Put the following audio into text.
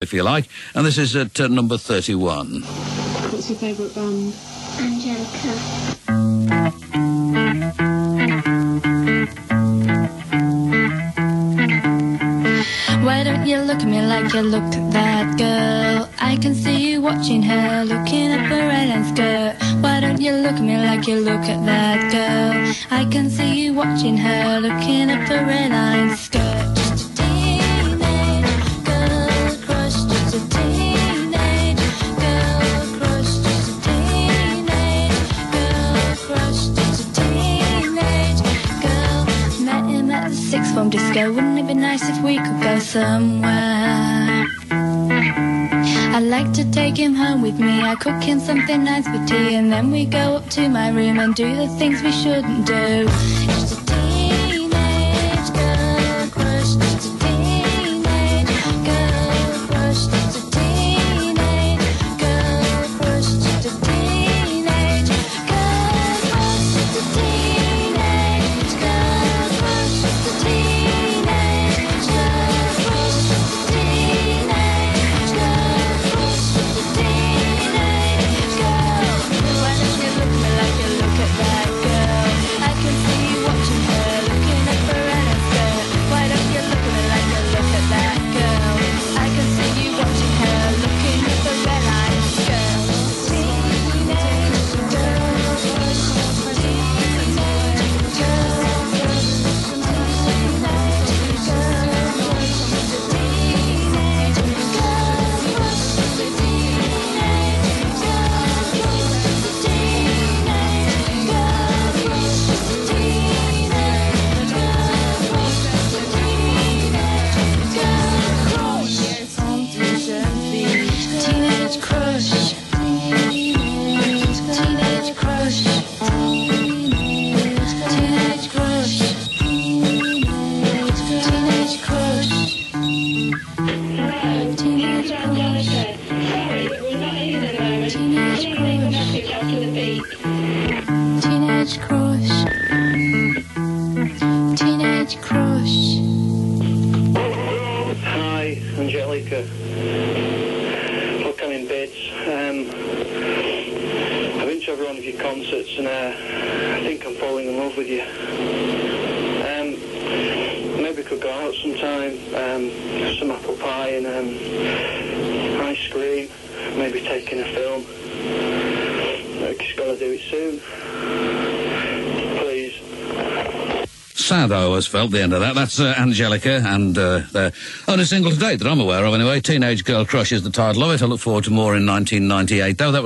if you like. And this is at uh, number 31. What's your favourite band? Angelica. Why don't you look at me like you looked at that girl? I can see you watching her, looking at her red and skirt. Why don't you look at me like you look at that girl? I can see you watching her, looking at her red line skirt. The sixth form disco. Wouldn't it be nice if we could go somewhere? I'd like to take him home with me. I cook him something nice for tea, and then we go up to my room and do the things we shouldn't do. Teenage crush. Teenage crush. Hi, Angelica. Look, I'm in bed. Um, I've been to every one of your concerts and uh, I think I'm falling in love with you. Um, maybe we could go out sometime, um, some apple pie and um, ice cream, maybe taking a film. Do it soon. Please. Sad I always felt the end of that. That's uh, Angelica and uh, only single to date that I'm aware of anyway. Teenage Girl Crush is the title of it. I look forward to more in 1998 though. That was